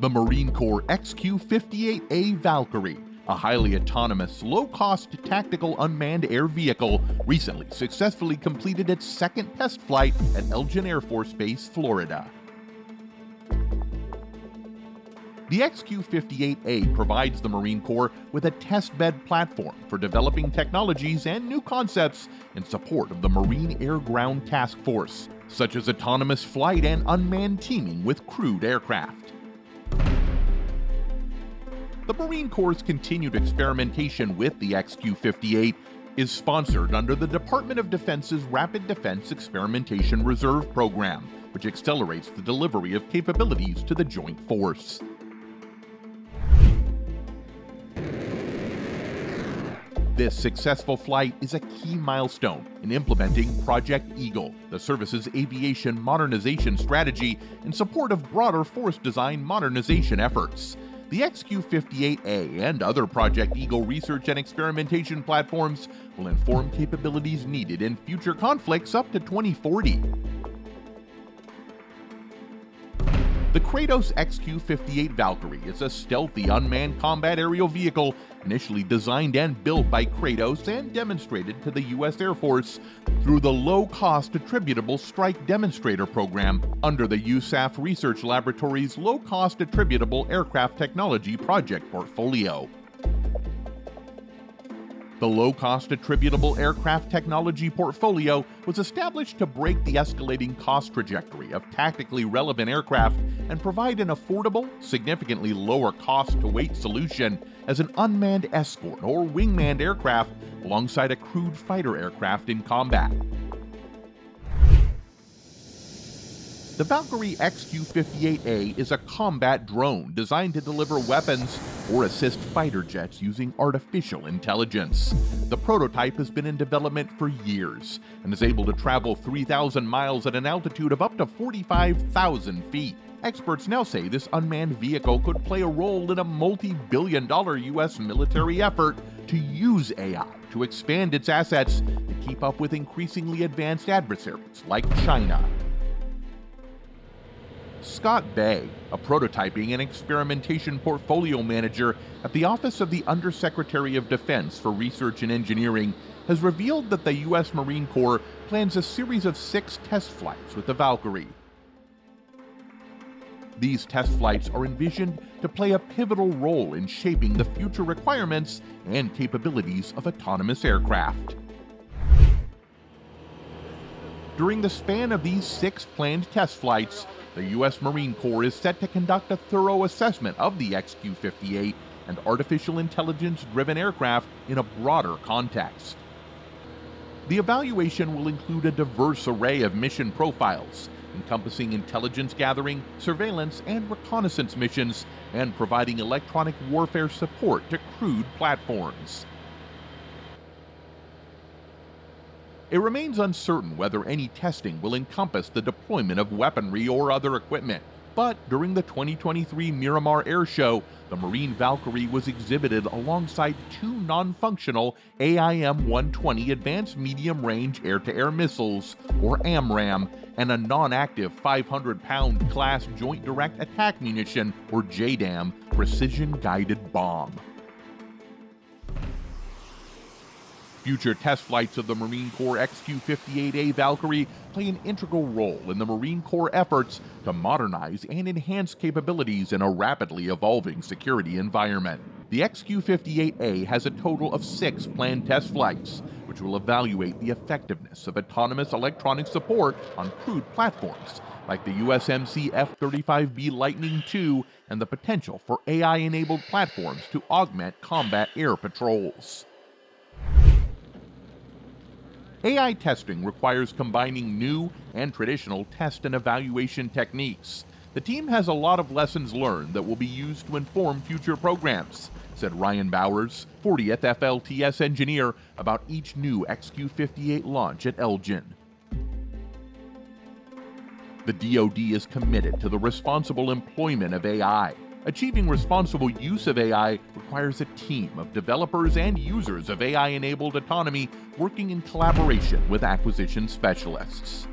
The Marine Corps XQ 58A Valkyrie, a highly autonomous, low cost tactical unmanned air vehicle, recently successfully completed its second test flight at Eglin Air Force Base, Florida. The XQ 58A provides the Marine Corps with a testbed platform for developing technologies and new concepts in support of the Marine Air Ground Task Force, such as autonomous flight and unmanned teaming with crewed aircraft. The Marine Corps' continued experimentation with the XQ 58 is sponsored under the Department of Defense's Rapid Defense Experimentation Reserve Program, which accelerates the delivery of capabilities to the Joint Force. This successful flight is a key milestone in implementing Project Eagle, the service's aviation modernization strategy in support of broader force design modernization efforts. The XQ 58A and other Project Eagle research and experimentation platforms will inform capabilities needed in future conflicts up to 2040. The Kratos XQ-58 Valkyrie is a stealthy unmanned combat aerial vehicle initially designed and built by Kratos and demonstrated to the U.S. Air Force through the low-cost attributable strike demonstrator program under the USAF Research Laboratory's low-cost attributable aircraft technology project portfolio. The low cost attributable aircraft technology portfolio was established to break the escalating cost trajectory of tactically relevant aircraft and provide an affordable, significantly lower cost to weight solution as an unmanned escort or wingmanned aircraft alongside a crewed fighter aircraft in combat. The Valkyrie XQ-58A is a combat drone designed to deliver weapons or assist fighter jets using artificial intelligence. The prototype has been in development for years and is able to travel 3,000 miles at an altitude of up to 45,000 feet. Experts now say this unmanned vehicle could play a role in a multi billion dollar U.S. military effort to use AI to expand its assets to keep up with increasingly advanced adversaries like China. Scott Bay, a prototyping and experimentation portfolio manager at the Office of the Undersecretary of Defense for Research and Engineering, has revealed that the U.S. Marine Corps plans a series of six test flights with the Valkyrie. These test flights are envisioned to play a pivotal role in shaping the future requirements and capabilities of autonomous aircraft. During the span of these six planned test flights, the U.S. Marine Corps is set to conduct a thorough assessment of the XQ 58 and artificial intelligence driven aircraft in a broader context. The evaluation will include a diverse array of mission profiles, encompassing intelligence gathering, surveillance, and reconnaissance missions, and providing electronic warfare support to crewed platforms. It remains uncertain whether any testing will encompass the deployment of weaponry or other equipment, but during the 2023 Miramar Air Show, the Marine Valkyrie was exhibited alongside two non functional AIM 120 Advanced Medium Range Air to Air Missiles, or AMRAAM, and a non active 500 pound Class Joint Direct Attack Munition, or JDAM, precision guided bomb. Future test flights of the Marine Corps XQ 58A Valkyrie play an integral role in the Marine Corps efforts to modernize and enhance capabilities in a rapidly evolving security environment. The XQ 58A has a total of six planned test flights, which will evaluate the effectiveness of autonomous electronic support on crewed platforms like the USMC F 35B Lightning II and the potential for AI enabled platforms to augment combat air patrols. AI testing requires combining new and traditional test and evaluation techniques. The team has a lot of lessons learned that will be used to inform future programs, said Ryan Bowers, 40th FLTS engineer, about each new XQ 58 launch at Eglin. The DoD is committed to the responsible employment of AI Achieving responsible use of AI requires a team of developers and users of AI enabled autonomy working in collaboration with acquisition specialists.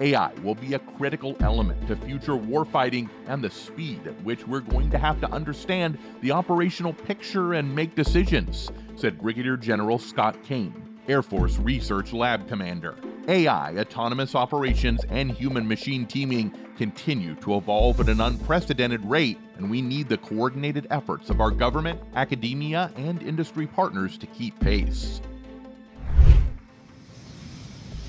AI will be a critical element to future warfighting and the speed at which we're going to have to understand the operational picture and make decisions, said Brigadier General Scott Cain, Air Force Research Lab Commander. AI, autonomous operations, and human machine teaming continue to evolve at an unprecedented rate, and we need the coordinated efforts of our government, academia, and industry partners to keep pace.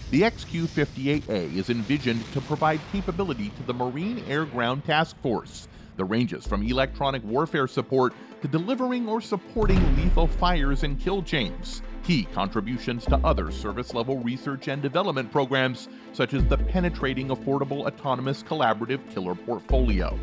The XQ 58A is envisioned to provide capability to the Marine Air Ground Task Force that ranges from electronic warfare support to delivering or supporting lethal fires and kill chains. Key contributions to other service level research and development programs, such as the Penetrating Affordable Autonomous Collaborative Killer Portfolio.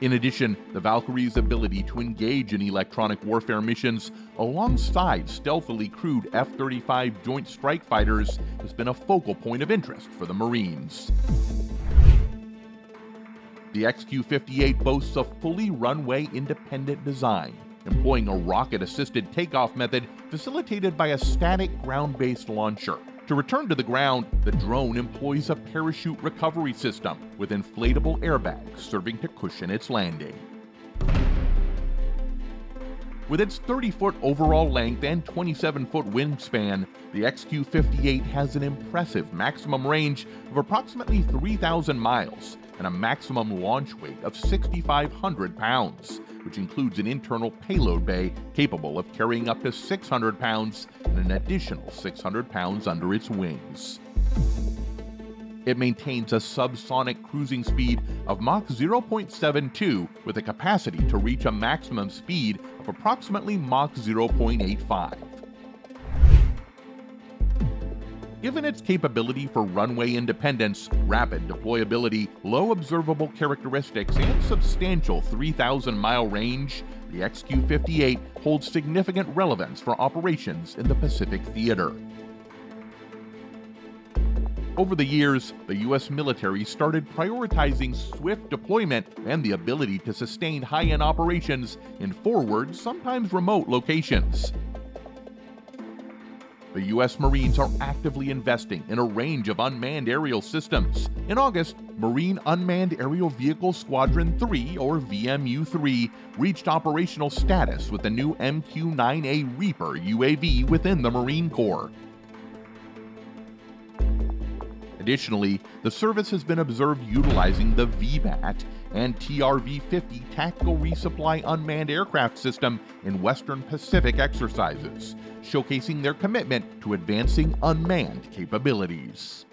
In addition, the Valkyrie's ability to engage in electronic warfare missions alongside stealthily crewed F 35 Joint Strike Fighters has been a focal point of interest for the Marines. The XQ 58 boasts a fully runway independent design, employing a rocket assisted takeoff method facilitated by a static ground based launcher. To return to the ground, the drone employs a parachute recovery system with inflatable airbags serving to cushion its landing. With its 30 foot overall length and 27 foot wingspan, the XQ 58 has an impressive maximum range of approximately 3,000 miles and a maximum launch weight of 6,500 pounds, which includes an internal payload bay capable of carrying up to 600 pounds and an additional 600 pounds under its wings. It maintains a subsonic cruising speed of Mach 0.72 with a capacity to reach a maximum speed of approximately Mach 0.85. Given its capability for runway independence, rapid deployability, low observable characteristics, and substantial 3,000 mile range, the XQ 58 holds significant relevance for operations in the Pacific Theater. Over the years, the U.S. military started prioritizing swift deployment and the ability to sustain high end operations in forward, sometimes remote locations. The U.S. Marines are actively investing in a range of unmanned aerial systems. In August, Marine Unmanned Aerial Vehicle Squadron 3, or VMU 3, reached operational status with the new MQ 9A Reaper UAV within the Marine Corps. Additionally, the service has been observed utilizing the VBAT and TRV 50 Tactical Resupply Unmanned Aircraft System in Western Pacific exercises, showcasing their commitment to advancing unmanned capabilities.